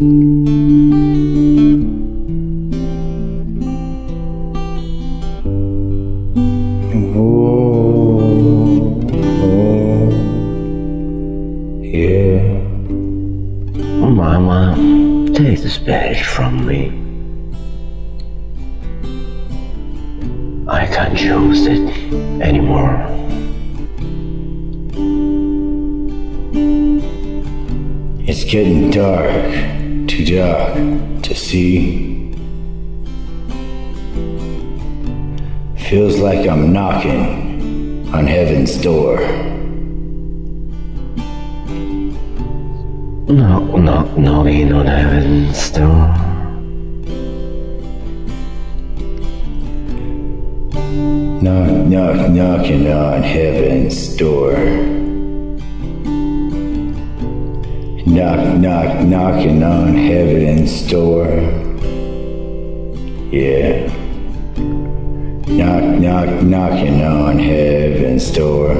Oh, from me. I can't use it anymore. It's getting dark, too dark to see. Feels like I'm knocking on heaven's door. Knock, knock, knocking on heaven's door. Knock, knock, knocking on heaven's door. Knock, knock, knocking on heaven's door. Yeah. Knock, knock, knocking on heaven's door.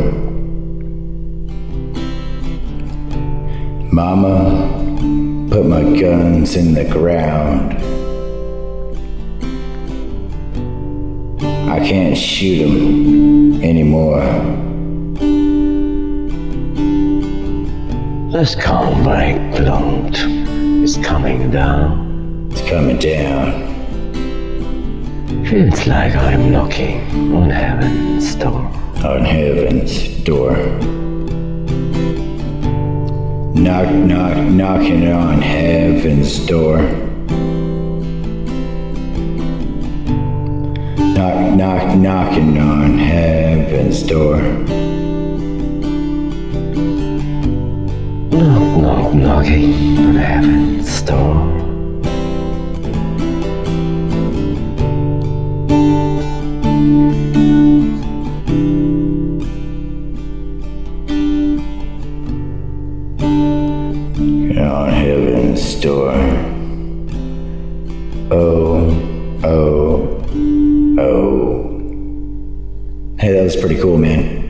Mama, put my guns in the ground. I can't shoot them anymore. This combat blood is coming down. It's coming down. Feels like I'm knocking on heaven's door. on heaven's door. Knock, knock, knocking on heaven's door. Knock, knock, knocking on heaven's door. Knocking on heaven's door. On heaven's door. Oh, oh, oh. Hey, that was pretty cool, man.